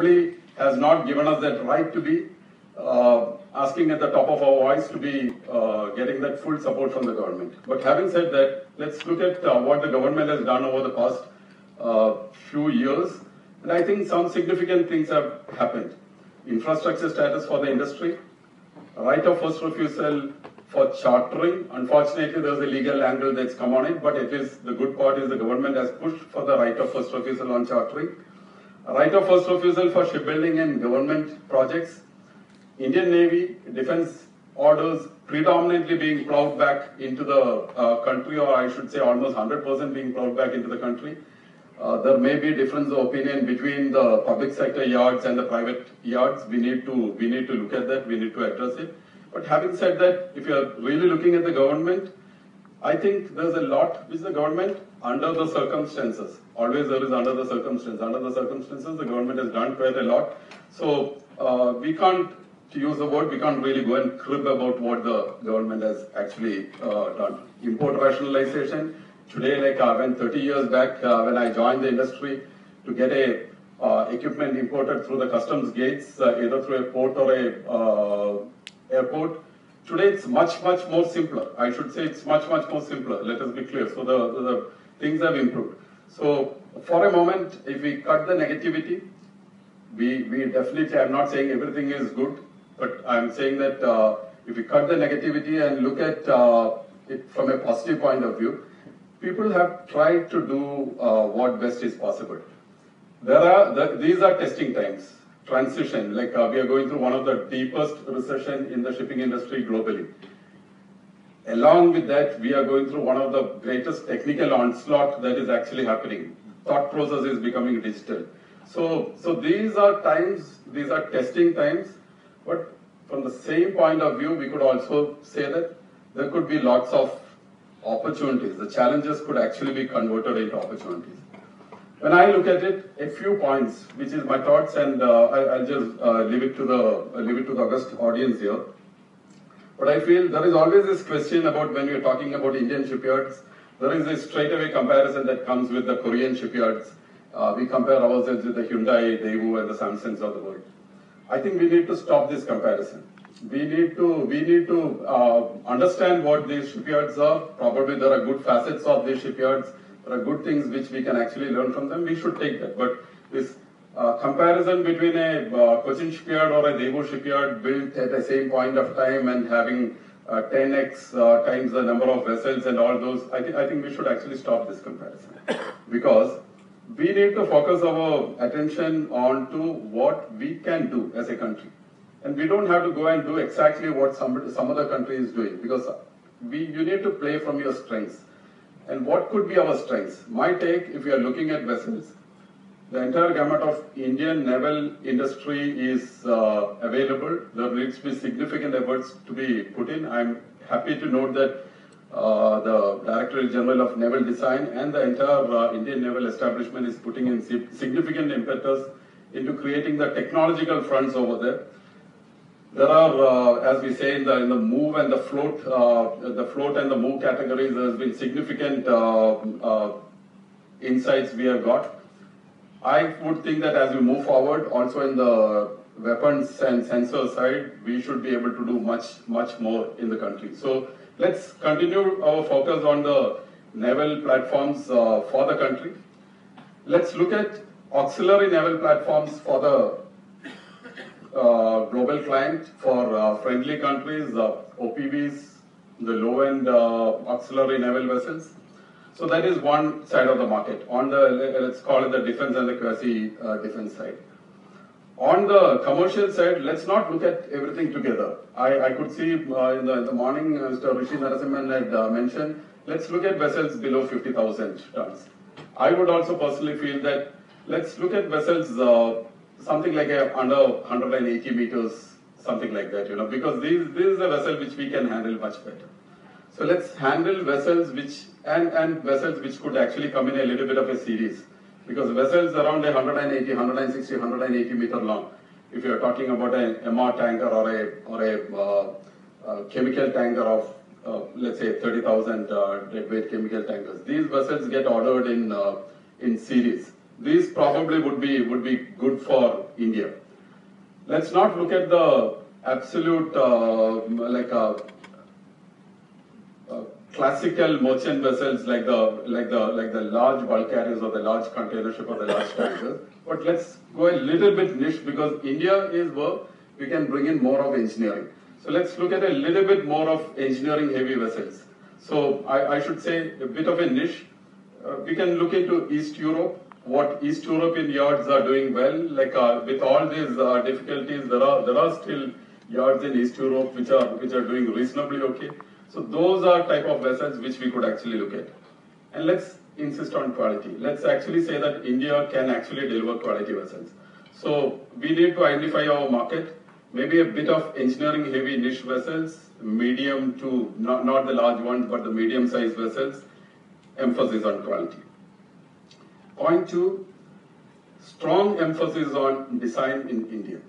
Has not given us that right to be uh, asking at the top of our voice to be uh, getting that full support from the government. But having said that, let's look at uh, what the government has done over the past uh, few years. And I think some significant things have happened. Infrastructure status for the industry, right of first refusal for chartering. Unfortunately, there's a legal angle that's come on it, but it is the good part is the government has pushed for the right of first refusal on chartering. Right of first refusal for shipbuilding and government projects. Indian Navy defense orders predominantly being plowed back into the uh, country, or I should say almost 100% being plowed back into the country. Uh, there may be difference of opinion between the public sector yards and the private yards. We need to we need to look at that. We need to address it. But having said that, if you are really looking at the government, I think there's a lot which the government, under the circumstances, always there is under the circumstances. Under the circumstances, the government has done quite a lot. So uh, we can't, to use the word, we can't really go and crib about what the government has actually uh, done. Import rationalization. Today, like uh, when 30 years back, uh, when I joined the industry, to get a uh, equipment imported through the customs gates, uh, either through a port or a airport, Today it's much, much more simpler. I should say it's much, much more simpler. Let us be clear. So the, the things have improved. So for a moment, if we cut the negativity, we, we definitely, I'm not saying everything is good, but I'm saying that uh, if we cut the negativity and look at uh, it from a positive point of view, people have tried to do uh, what best is possible. There are, the, these are testing times transition, like uh, we are going through one of the deepest recession in the shipping industry globally. Along with that, we are going through one of the greatest technical onslaught that is actually happening. Thought process is becoming digital. So, so these are times, these are testing times, but from the same point of view, we could also say that there could be lots of opportunities. The challenges could actually be converted into opportunities. When I look at it, a few points, which is my thoughts, and uh, I, will just uh, leave it to the uh, leave it to the August audience here. But I feel there is always this question about when we are talking about Indian shipyards, there is this straightaway comparison that comes with the Korean shipyards. Uh, we compare ourselves with the Hyundai, Daewoo, and the Samsungs of the world. I think we need to stop this comparison. We need to we need to uh, understand what these shipyards are. Probably there are good facets of these shipyards. There are good things which we can actually learn from them. We should take that. But this uh, comparison between a uh, Cochin shipyard or a Daewoo shipyard built at the same point of time and having uh, 10x uh, times the number of vessels and all those, I, th- I think we should actually stop this comparison. because we need to focus our attention on to what we can do as a country. And we don't have to go and do exactly what some, some other country is doing because we, you need to play from your strengths. And what could be our strengths? My take, if you are looking at vessels, the entire gamut of Indian naval industry is uh, available. There needs to be significant efforts to be put in. I'm happy to note that uh, the Director General of Naval Design and the entire uh, Indian naval establishment is putting in significant impetus into creating the technological fronts over there. There are, uh, as we say in the in the move and the float, uh, the float and the move categories. There has been significant uh, uh, insights we have got. I would think that as we move forward, also in the weapons and sensor side, we should be able to do much much more in the country. So let's continue our focus on the naval platforms uh, for the country. Let's look at auxiliary naval platforms for the uh, global client for uh, friendly countries, uh, OPVs, the low-end auxiliary naval vessels. So that is one side of the market. On the, let's call it the defense and the quasi-defense side. On the commercial side, let's not look at everything together. I, I could see uh, in, the, in, the, morning, uh, Mr. Rishi Narasimhan had uh, mentioned, let's look at vessels below 50,000 tons. I would also personally feel that let's look at vessels something like a under 180 meters, something like that, you know, because these, this is a vessel which we can handle much better. So let's handle vessels which, and, and vessels which could actually come in a little bit of a series. Because vessels around 180, 160, 180 meter long, if you're talking about an MR tanker or a, or a uh, uh, chemical tanker of, uh, let's say 30,000 uh, deadweight chemical tankers, these vessels get ordered in, uh, in series these probably would be would be good for India. Let's not look at the absolute uh, like uh, classical merchant vessels like the like the like the large bulk carriers or the large container ship or the large tankers. But let's go a little bit niche because India is where we can bring in more of engineering. So let's look at a little bit more of engineering heavy vessels. So I, I should say a bit of a niche. Uh, we can look into East Europe, what East European yards are doing well. Like uh, with all these uh, difficulties, there are there are still yards in East Europe which are which are doing reasonably okay. So those are type of vessels which we could actually look at. And let's insist on quality. Let's actually say that India can actually deliver quality vessels. So we need to identify our market, maybe a bit of engineering heavy niche vessels, medium to, not, not the large ones, but the medium sized vessels, emphasis on quality. Point two, strong emphasis on design in India.